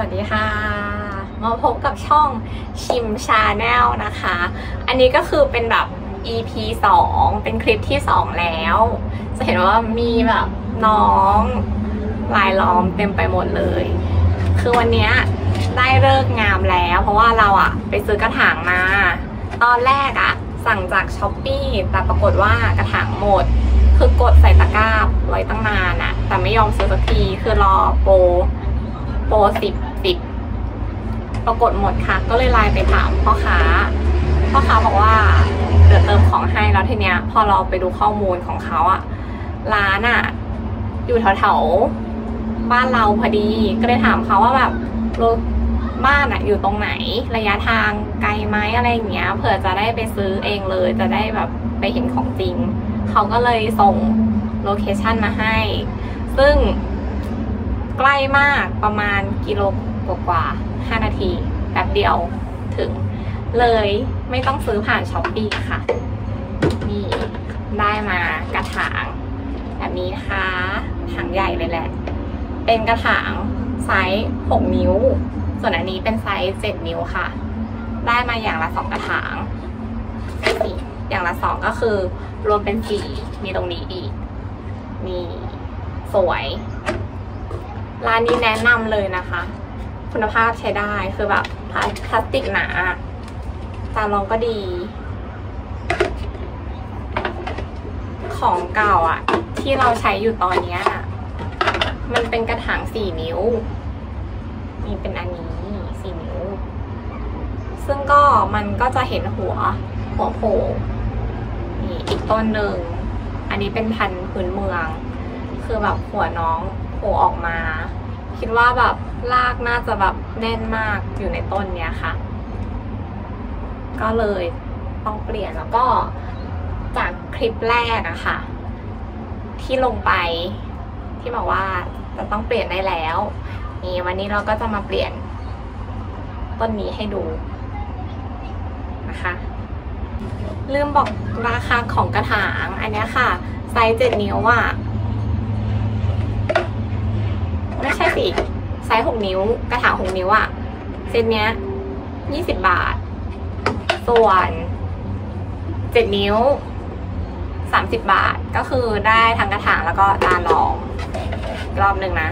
วัสดีค่ะ มาพบกับช่องชิม Channel นะคะ อันนี้ก็คือเป็นแบบ EP 2 เป็นคลิปที่ 2 แล้ว จะเห็นว่ามีแบบน้องรายล้อมเต็มไปหมดเลย คือวันนี้ได้ฤกษ์งามแล้ว เพราะว่าเราอะไปซื้อกระถางมา ตอนแรกอะสั่งจาก Shopee แต่ปรากฏว่ากระถางหมด คือกดใส่ตะกร้าไว้ตั้งนานอะแต่ไม่ยอมซื้อสักทีคือรอโปร โปรสิบสิบปรากฏหมดค่ะ ก็เลยไลน์ไปถามพ่อค้าพ่อค้าบอกว่าเดี๋ยวเติมของให้แล้วทีเนี้ย พอเราไปดูข้อมูลของเขาอะร้านอะอยู่แถวๆบ้านเราพอดี ก็เลยถามเขาว่าแบบรถบ้านอะอยู่ตรงไหน ระยะทางไกลไหมอะไรอย่างเงี้ยเผื่อจะได้ไปซื้อเองเลย จะได้แบบไปเห็นของจริง เขาก็เลยส่ง location มาให้ ซึ่ง ใกล้มากประมาณกิโลกว่าๆ5นาทีแป๊บเดียวถึง เลยไม่ต้องซื้อผ่าน Shopee ค่ะ นี่ได้มากระถางแบบนี้นะคะถังใหญ่เลยแหละ เป็นกระถางไซส์ 6 นิ้ว ส่วนอันนี้เป็นไซส์ 7 นิ้วค่ะ ได้มาอย่างละสองกระถางนี่อย่างละสองก็คือ รวมเป็นสี่มีตรงนี้อีก นี่ สวย ร้านนี้แนะนำเลยนะคะ คุณภาพใช้ได้คือแบบพลาสติกหนาตารองก็ดี ของเก่าอะที่เราใช้อยู่ตอนเนี้ยมันเป็นกระถางสี่นิ้วนี่เป็นอันนี้สี่นิ้ว ซึ่งก็มันก็จะเห็นหัวหัวโผล่นี่อีกต้นหนึ่ง อันนี้เป็นพันธุ์พื้นเมือง คือแบบหัวน้องโผล่ออกมา คิดว่าแบบรากน่าจะแบบแน่นมากอยู่ในต้นเนี้ยค่ะ ก็เลยต้องเปลี่ยนแล้วก็จากคลิปแรกอะค่ะ ที่ลงไปที่บอกว่าจะต้องเปลี่ยนได้แล้ว นี่วันนี้เราก็จะมาเปลี่ยนต้นนี้ให้ดูนะคะ ลืมบอกราคาของกระถางอันนี้ค่ะ ไซส์เจ็ดนิ้วอะ ไม่ใช่สิไซส์หกนิ้ว กระถางหกนิ้วอะเซตเนี้ยยี่สิบบาท ส่วนเจ็ดนิ้วสามสิบบาทก็คือได้ทั้งกระถางแล้วก็ตาลองรอบหนึ่งนะ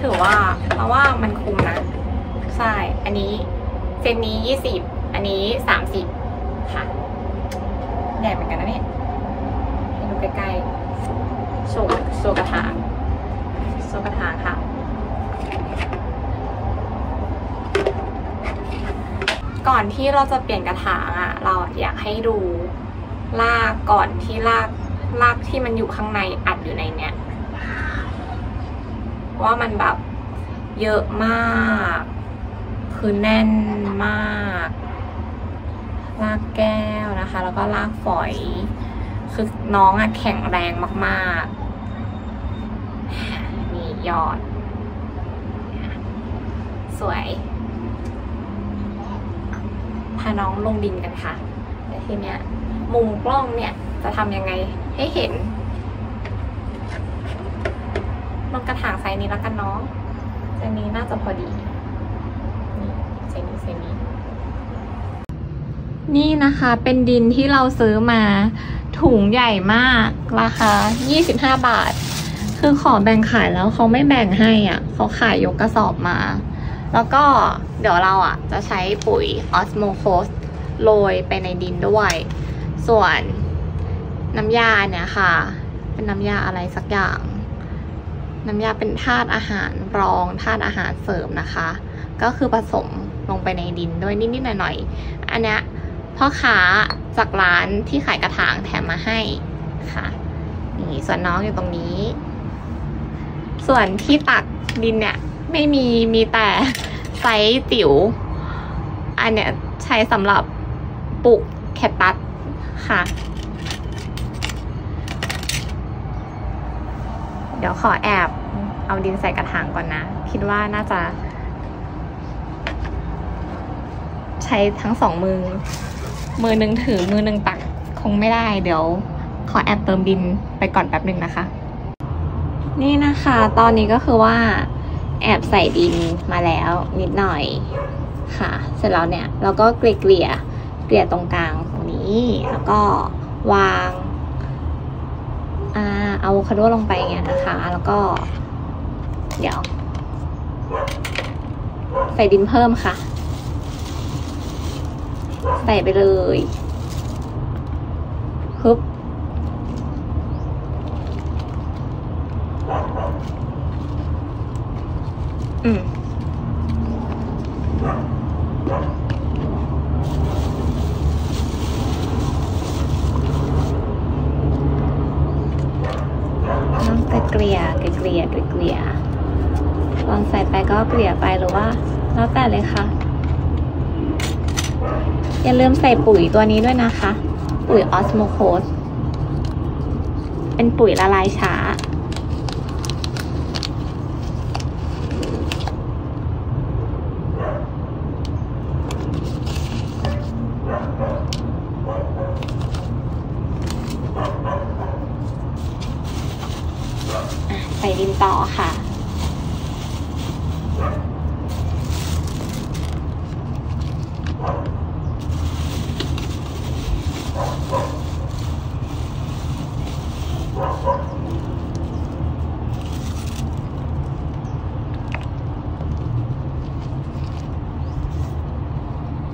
ถือว่าเพราะว่ามันคุ้มนะ ใช่ อันนี้เซตนี้ยี่สิบอันนี้สามสิบค่ะใหญ่เหมือนกันนะเนี่ยให้ดูใกล้ๆโชว์โชว์กระถาง โซกระถาค่ะ ก่อนที่เราจะเปลี่ยนกระถางอะ เราอยากให้ดูรากก่อนที่รากรากที่มันอยู่ข้างในอัดอยู่ในเนี้ยว่ามันแบบเยอะมาก คือแน่นมากรากแก้วนะคะ แล้วก็รากฝอย คือน้องอะแข็งแรงมากๆ ยอด สวย พาน้องลงดินกันค่ะแต่ทีเนี้ยมุมกล้องเนี่ยจะทำยังไงให้เห็นลงกระถางไซส์นี้แล้วกันเนาะไซส์นี้น่าจะพอดี นี่ไซส์นี้ไซส์นี้ นี่นะคะเป็นดินที่เราซื้อมาถุงใหญ่มาก ราคา 25 บาท คือขอแบ่งขายแล้วเขาไม่แบ่งให้อะเขาขายยกกระสอบมา แล้วก็เดี๋ยวเราอะจะใช้ปุ๋ยออสโมโคสโรยไปในดินด้วย ส่วนน้ำยาเนี่ยค่ะ เป็นน้ำยาอะไรสักอย่าง น้ำยาเป็นธาตุอาหารรองธาตุอาหารเสริมนะคะ ก็คือผสมลงไปในดินด้วยนิดๆหน่อยๆอันเนี้ยพ่อค้าจากร้านที่ขายกระถางแถมมาให้ค่ะนี่ส่วนน้องอยู่ตรงนี้ ส่วนที่ตักดินเนี่ย ไม่มีมีแต่ไซส์ติ๋ว อันเนี้ยใช้สำหรับปลูกแคคตัสค่ะ เดี๋ยวขอแอบเอาดินใส่กระถางก่อนนะ คิดว่าน่าจะ ใช้ทั้งสองมือ มือหนึ่งถือมือหนึ่งตักคงไม่ได้ เดี๋ยวขอแอบเติมดินไปก่อนแป๊บหนึ่งนะคะ นี่นะคะ ตอนนี้ก็คือว่า แอบใส่ดินมาแล้วนิดหน่อยค่ะ เสร็จแล้วเนี่ยเราก็เกลี่ยเกลี่ยเกลี่ยตรงกลางตรงนี้ แล้วก็วางอ่าเอาคาโดลงไปเงี้ยนะคะ แล้วก็ เดี๋ยว ใส่ดินเพิ่มค่ะ ใส่ไปเลยฮึบ เกลี่ยเกลี่ยเกลี่ยเกลี่ยลองใส่ไปก็เกลี่ยไปหรือว่าแล้วแต่เลยค่ะ อย่าลืมใส่ปุ๋ยตัวนี้ด้วยนะคะ ปุ๋ยออสโมโคสเป็นปุ๋ยละลายช้า ใส่ดินต่อค่ะ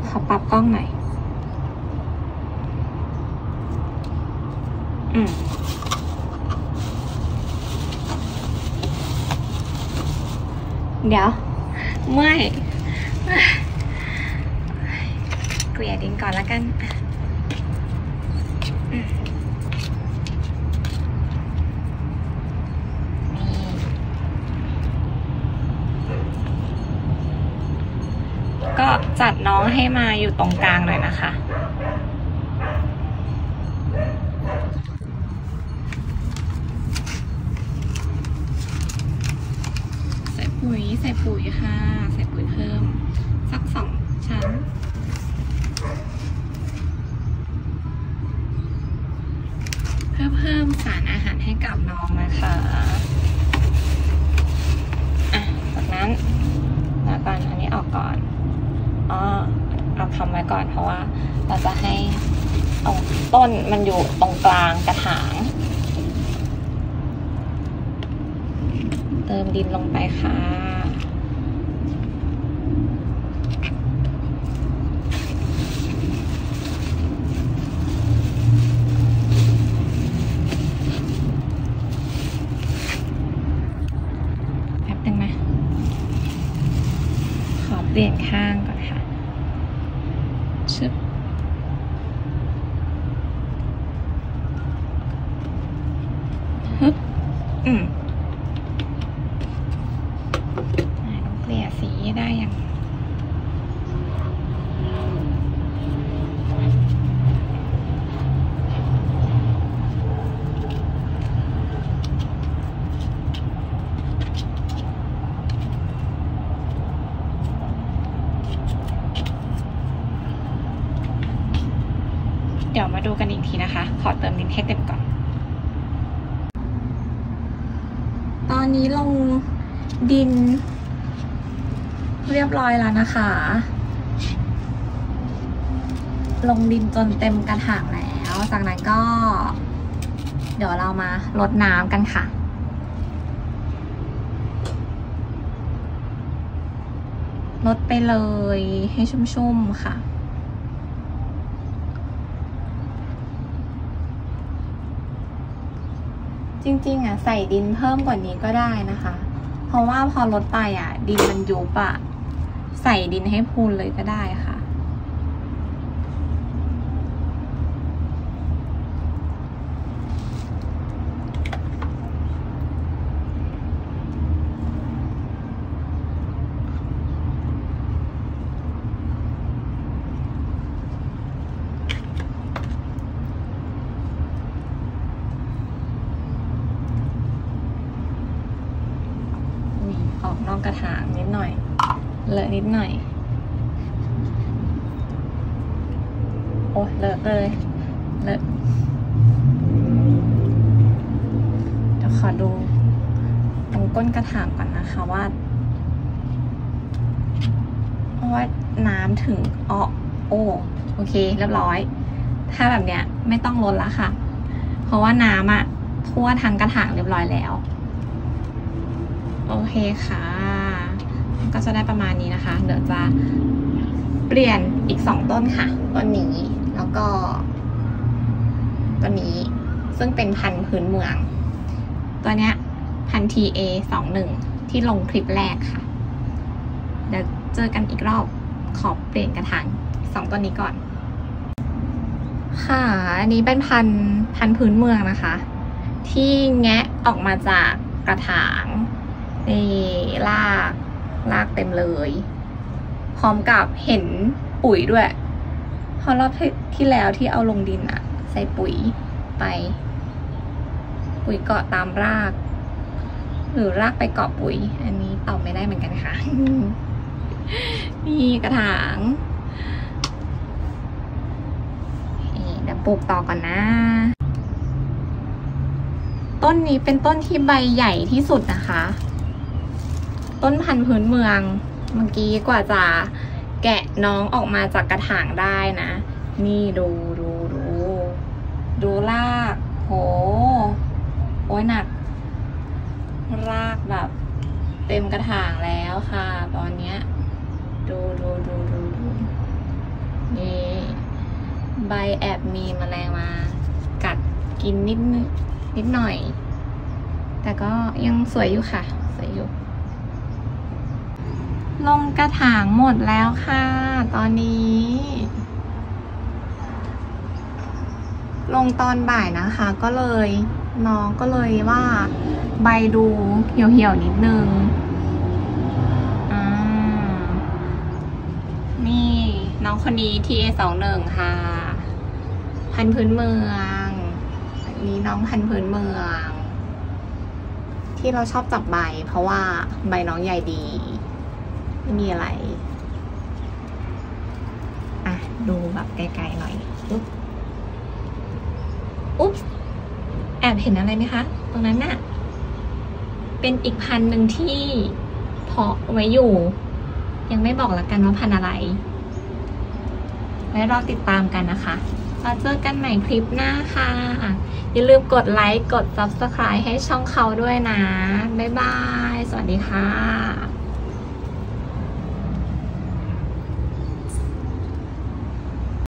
ขอ ปรับกล้องหน่อย อืมเดี๋ยวเมื่อยเกลี่ยดินก่อนแล้วกันอะอืมนี่ก็ จัดน้องให้มาอยู่ตรงกลางเลยนะคะ ใส่ปุ๋ยใส่ปุ๋ยค่ะ ใส่ปุ๋ยเพิ่ม สักสองชั้นเพื่อเพิ่มสารอาหารให้กับน้องนะคะอะจากนั้นแล้วก่อนอันนี้ออกก่อน อ๋อเอาทำไว้ก่อนเพราะว่า เราจะให้ตรงต้นมันอยู่ตรงกลางกระถาง เติมดินลงไปค่ะ แป๊บนึงนะ ขอเปลี่ยนข้างก่อนค่ะ ชึบ ฮึบ อืม ไหนต้องเกลี่ยสีได้ยังเดี๋ยวมาดูกันอีกทีนะคะ ขอเติมดินให้เต็มก่อน ตอนนี้ลงดิน เรี ยบร้อยแล้วนะคะ ลงดินจนเต็มกระถางแล้ว จากนั้นก็ เดี๋ยวเรามาลดน้ำกันค่ะลดไปเลยให้ชุ่มๆค่ะ จริงๆอะใส่ดินเพิ่มกว่านี้ก็ได้นะคะ เพราะว่าพอลดไปอะ ดินมันยุบอะ ใส่ดินให้พูนเลยก็ได้ค่ะ นี่ออกนอกกระถางนิดหน่อย เลอะนิดหน่อย โอ้เลอะเลยเลอะเดี๋ยวขอดูตรงก้นกระถางก่อนนะคะว่าราะว่าน้ำถึงอ๋อโอ้โอเค เรียบร้อย ถ้าแบบเนี้ยไม่ต้องลดละค่ะ เพราะว่าน้ำอะทั่วทั้งกระถางเรียบร้อยแล้ว โอเคค่ะ ก็จะได้ประมาณนี้นะคะ เดี๋ยวจะเปลี่ยนอีกสองต้นค่ะ ต้นนี้แล้วก็ต้นนี้ซึ่งเป็นพันธุ์พื้นเมือง ตัวเนี้ยพันทีเอสองหนึ่งที่ลงคลิปแรกค่ะ เดี๋ยวเจอกันอีกรอบขอเปลี่ยนกระถางสองต้นนี้ก่อน ค่ะ อันนี้เป็นพันธุ์พันธุ์พื้นเมืองนะคะ ที่แงะออกมาจากกระถางนี่ลาก ลากเต็มเลย พร้อมกับเห็นปุ๋ยด้วยเพราะรอบที่แล้วที่เอาลงดินอะใส่ปุ๋ยไป ปุ๋ยเกาะตามราก หรือรากไปเกาะปุ๋ย อันนี้ตอบไม่ได้เหมือนกันค่ะ นี่กระถางเดี๋ยวปลูกต่อก่อนนะ ต้นนี้เป็นต้นที่ใบใหญ่ที่สุดนะคะ ต้นพันธุ์พื้นเมืองเมื่อกี้กว่าจะแกะน้องออกมาจากกระถางได้นะ นี่ดูดูดูดูรากโหโอ้ยหนัก รากแบบ เต็มกระถางแล้วค่ะ ตอนเนี้ยดูดูดูดูดูนี่ใบแอบมีแมลงมา กัดกินนิดนิดหน่อย แต่ก็ยังสวยอยู่ค่ะ สวยอยู่ ลงกระถางหมดแล้วค่ะ ตอนนี้ ลงตอนบ่ายนะคะ ก็เลยน้องก็เลยว่าใบดูเหี่ยวๆนิดนึงนี่น้องคนนี้ TA สองหนึ่งค่ะ พันพื้นเมืองอันนี้น้องพันพื้นเมือง ที่เราชอบจับใบเพราะว่าใบน้องใหญ่ดี ไม่มีอะไร อะ ดูแบบไกลๆหน่อยอุ๊บอุ๊บแอบเห็นอะไรไหมคะ ตรงนั้นน่ะ เป็นอีกพันหนึ่งที่เพาะไว้อยู่ ยังไม่บอกละกันว่าพันอะไร ไว้รอติดตามกันนะคะเราเจอกันใหม่คลิปหน้าค่ะ อย่าลืมกดไลค์ กด subscribe ให้ช่องเขาด้วยนะ บ๊ายบาย สวัสดีค่ะ